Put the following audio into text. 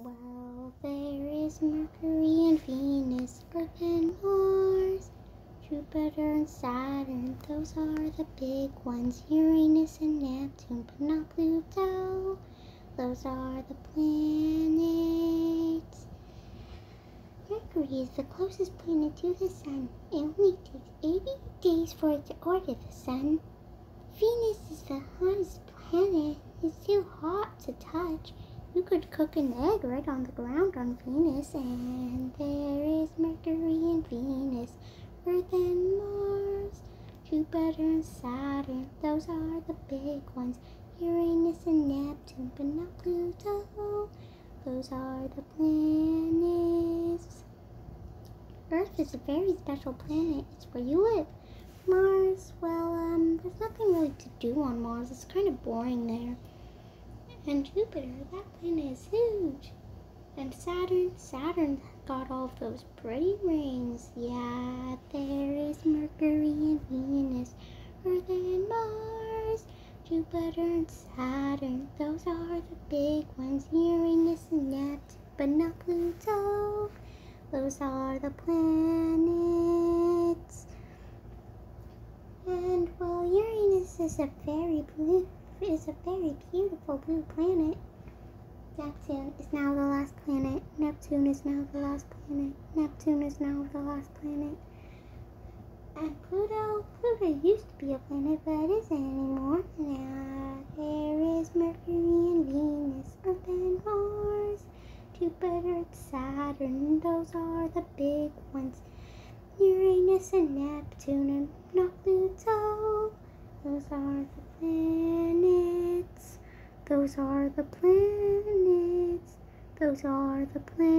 Well, there is Mercury and Venus, Earth and Mars, Jupiter and Saturn, those are the big ones. Uranus and Neptune, but not Pluto, those are the planets. Mercury is the closest planet to the Sun. It only takes 80 days for it to orbit the Sun. Venus is the hottest planet. It's too hot to touch. You could cook an egg right on the ground on Venus, and there is Mercury and Venus, Earth and Mars, Jupiter and Saturn. Those are the big ones. Uranus and Neptune, but not Pluto. Those are the planets. Earth is a very special planet. It's where you live. Mars, well, um, there's nothing really to do on Mars. It's kind of boring there. And Jupiter, that planet is huge. And Saturn, Saturn got all of those pretty rings. Yeah, there is Mercury and Venus, Earth and Mars, Jupiter and Saturn. Those are the big ones. Uranus and Neptune, but not Pluto. Those are the planets. And well, Uranus is a very blue is a very beautiful blue planet. Neptune is now the last planet. Neptune is now the last planet. Neptune is now the last planet. And Pluto, Pluto used to be a planet, but it isn't anymore. Now there is Mercury and Venus, Earth and Mars, Jupiter and Saturn. Those are the big ones. Uranus and Neptune, and not Pluto. Those are the planets. Those are the planets. Those are the planets.